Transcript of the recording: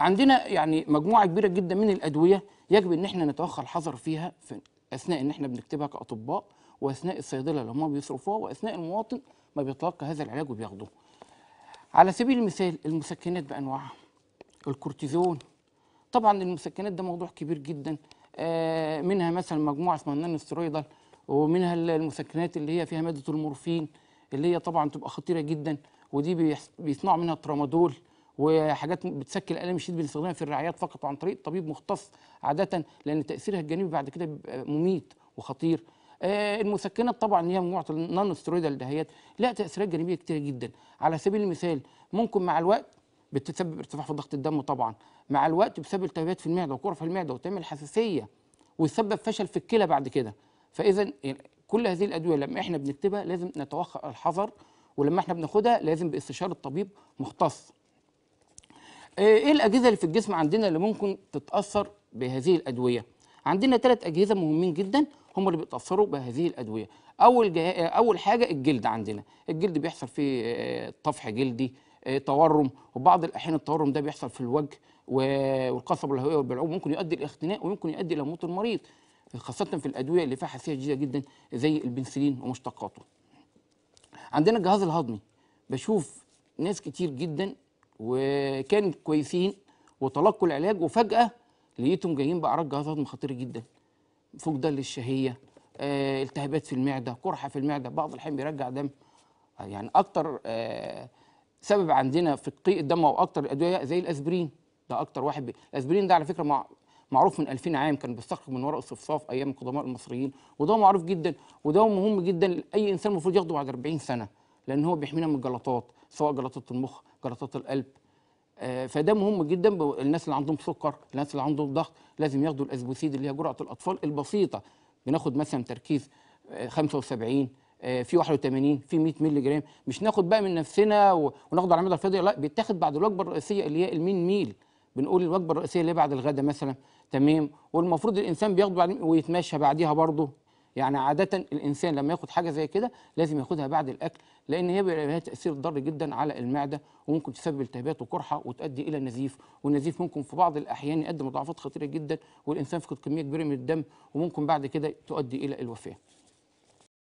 عندنا يعني مجموعة كبيرة جدا من الأدوية يجب إن إحنا نتوخى الحذر فيها في أثناء إن إحنا بنكتبها كأطباء وأثناء الصيدلة اللي هم بيصرفوها وأثناء المواطن ما بيتلقى هذا العلاج وبياخده. على سبيل المثال المسكنات بأنواعها. الكورتيزون. طبعا المسكنات ده موضوع كبير جدا. آه، منها مثلا مجموعة اسمها النانسترويدال ومنها ال- المسكنات اللي هي فيها مادة المورفين اللي هي طبعا تبقى خطيرة جدا ودي بيصنعوا منها ترامادول وحاجات بتسكن الالم الشديد بنستخدمها في الرعايات فقط وعن طريق طبيب مختص عادة لأن تأثيرها الجانبي بعد كده بيبقى مميت وخطير. آه، المسكنات طبعا هي مجموعة النون سترويدال دهيات لها تأثيرات جانبية كتيرة جدا. على سبيل المثال ممكن مع الوقت بتسبب ارتفاع في ضغط الدم طبعا. مع الوقت بتسبب التهابات في المعدة وقرح في المعدة وتعمل حساسية ويسبب فشل في الكلى بعد كده. فاذا كل هذه الأدوية لما إحنا بنكتبها لازم نتوخى الحذر ولما إحنا بناخدها لازم باستشارة طبيب مختص. إيه الأجهزة اللي في الجسم عندنا اللي ممكن تتأثر بهذه الأدوية؟ عندنا ثلاث أجهزة مهمين جدا هم اللي بيتأثروا بهذه الأدوية. أول جه... أول حاجة الجلد عندنا. الجلد بيحصل فيه آه، طفح جلدي آه، تورم وبعض الأحيان التورم ده بيحصل في الوجه و- والقصبه الهوائيه والبلعوم ممكن يؤدي إلى اختناق ويمكن يؤدي إلى موت المريض خاصة في الأدوية اللي فيها حساسية شديدة جدا زي البنسلين ومشتقاته. عندنا الجهاز الهضمي. بشوف ناس كتير جدا وكانوا كويسين وتلقوا العلاج وفجأة لقيتهم جايين بأعراض جهاز هضمي خطيرة جدا. فقدان للشهية آه، التهابات في المعدة قرحة في المعدة بعض الأحيان بيرجع دم. يعني أكتر آه، سبب عندنا في قيء الدم أو أكتر الأدوية زي الأسبرين. ده أكتر واحد بي... الأسبرين ده على فكرة مع... معروف من 2000 عام كان بيستخرج من ورق الصفصاف أيام القدماء المصريين. وده معروف جدا وده مهم جدا اي إنسان المفروض ياخده بعد 40 سنة. لأن هو بيحمينا من الجلطات سواء جلطات المخ جلطات القلب. آه، فده مهم جدا الناس اللي عندهم سكر الناس اللي عندهم ضغط لازم ياخدوا الأسبوسيد اللي هي جرعة الأطفال البسيطة. بناخد مثلا تركيز آه، 75 آه، في 81 في 100 مللي جرام. مش ناخد بقى من نفسنا وناخد على المعدة الفاضية لا بيتاخد بعد الوجبة الرئيسية اللي هي main meal. بنقول الوجبة الرئيسية اللي هي بعد الغداء مثلا. تمام؟ والمفروض الإنسان بياخده ويتمشى بعديها برضه. يعني عادة الإنسان لما ياخد حاجة زي كده لازم ياخدها بعد الأكل لأن هي بيبقى لها تأثير ضار جدا على المعدة وممكن تسبب التهابات وقرحة وتؤدي إلى نزيف والنزيف ممكن في بعض الأحيان يؤدي مضاعفات خطيرة جدا والإنسان يفقد كمية كبيرة من الدم وممكن بعد كده تؤدي إلى الوفاة.